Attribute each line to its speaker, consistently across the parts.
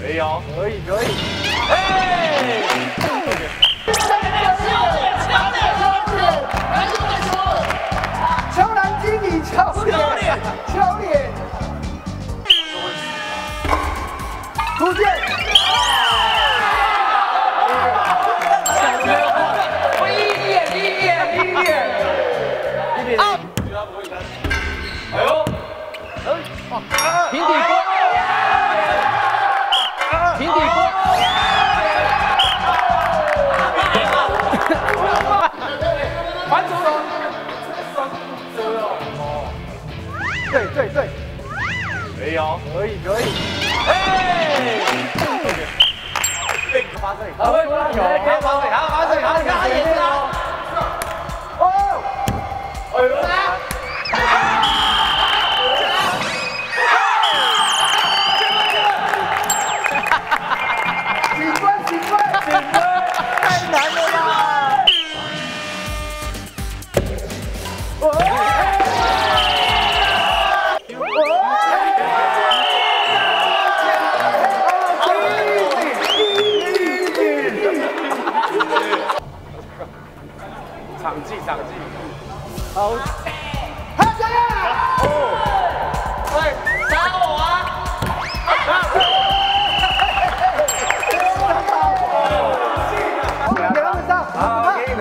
Speaker 1: 可以哦，
Speaker 2: 可以可以。
Speaker 1: 哎，
Speaker 2: 敲还手手。对对对，
Speaker 1: 可以哦，
Speaker 2: 可以可以。
Speaker 1: 哎，
Speaker 2: 发这里，
Speaker 1: 好，可以发球，好，发水，好，发水，好，你看他也是哦，
Speaker 2: 哦，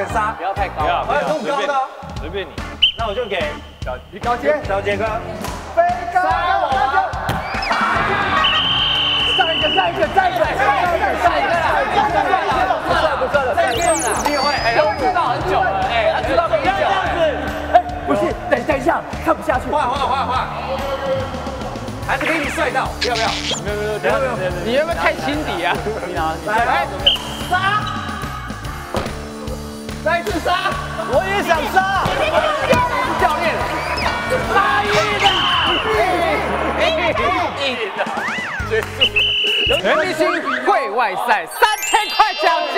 Speaker 1: 杀，
Speaker 3: 不要太高
Speaker 1: 不。要，不
Speaker 2: 高的哦
Speaker 1: 随便你，那我就给小
Speaker 2: 高阶
Speaker 1: 小杰哥，
Speaker 2: 飞高，上一个，上一个，上一个，上一个，上一个，上一个，
Speaker 3: 不错不错的，再见了。你也会，哎，他知道很久了，哎，他知道很久了。
Speaker 2: 哎，不是，等等一下，看不下去。
Speaker 1: 换换换换，还是给你帅到，要不要？没有没有，等下没有，
Speaker 3: 你要不要太轻敌啊？你拿，
Speaker 1: 来来，
Speaker 2: 杀！再一次杀！我也想杀！
Speaker 3: 教练，
Speaker 2: 杀一
Speaker 3: 全明星会外赛三千块奖金。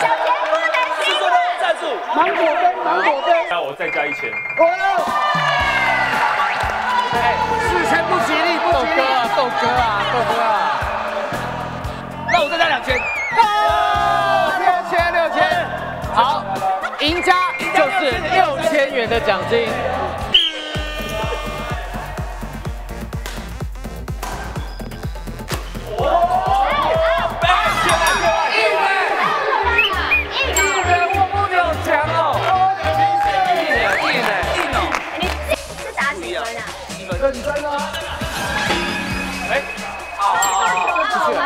Speaker 4: 小杰不能心软。
Speaker 1: 站住！
Speaker 2: 芒果杯，芒果杯。
Speaker 1: 那我再加一千，
Speaker 2: 四
Speaker 3: 千不吉利不吉利，豆哥啊，豆哥啊，豆哥啊。那我再加两千。六千六千，好，赢家就是六千元的奖金。一人我不了强哦，一人一人。
Speaker 4: 你是打几分啊？
Speaker 2: 认真啊！
Speaker 1: 哎，发球要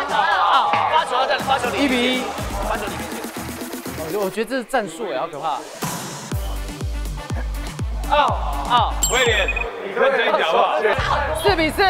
Speaker 1: 在发球里，
Speaker 3: 一比一，
Speaker 1: 发球里面去。
Speaker 3: 我觉得我觉得这是战术哎，好可怕。
Speaker 1: 哦，
Speaker 3: 哦，
Speaker 1: 威廉，你认真一点好不好？
Speaker 3: 四比四，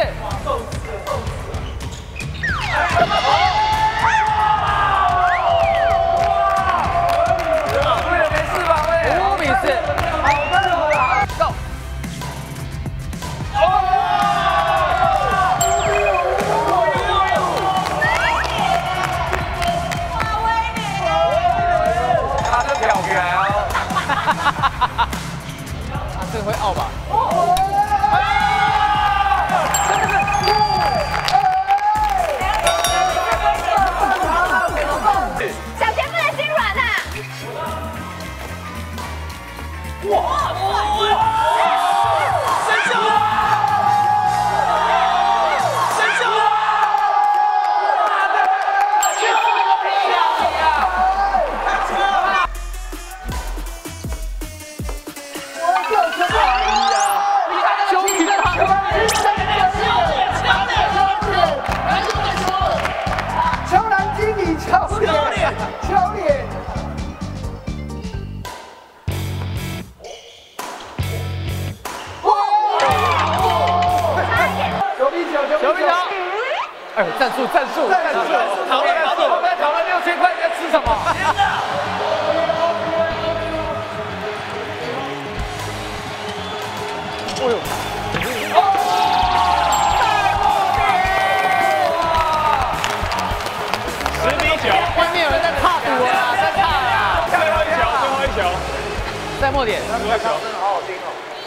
Speaker 3: 你会傲吧？
Speaker 2: 脸，敲脸。九比九，
Speaker 3: 九比九。哎，战术战术
Speaker 2: 战术
Speaker 3: 在
Speaker 1: 末点
Speaker 3: 你的歌
Speaker 1: 好好听哦